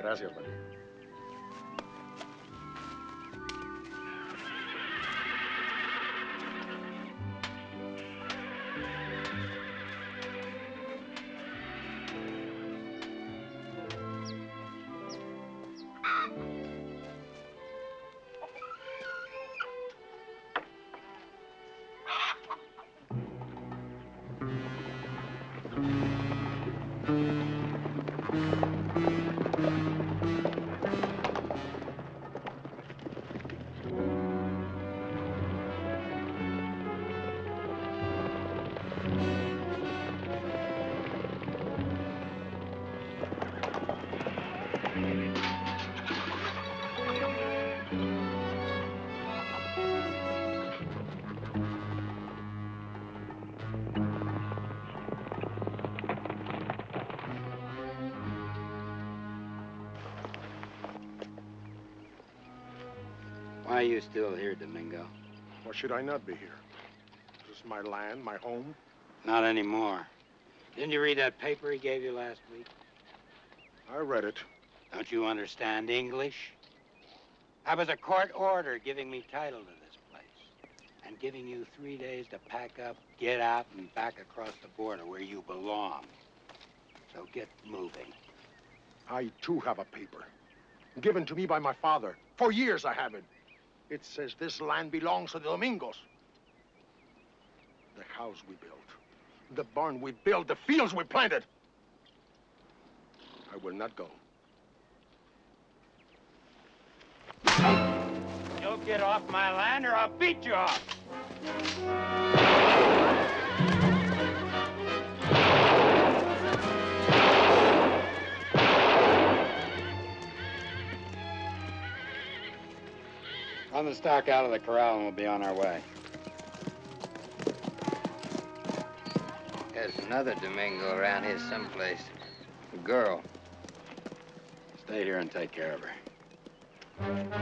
Gracias, María. Why are you still here, Domingo? Why should I not be here? This is my land, my home. Not anymore. Didn't you read that paper he gave you last week? I read it. Don't you understand English? That was a court order giving me title to this place. And giving you three days to pack up, get out, and back across the border where you belong. So get moving. I, too, have a paper. Given to me by my father. For years I have it. It says this land belongs to the Domingos. The house we built, the barn we built, the fields we planted. I will not go. You'll get off my land or I'll beat you off. Run the stock out of the corral and we'll be on our way. There's another Domingo around here someplace. A girl. Stay here and take care of her.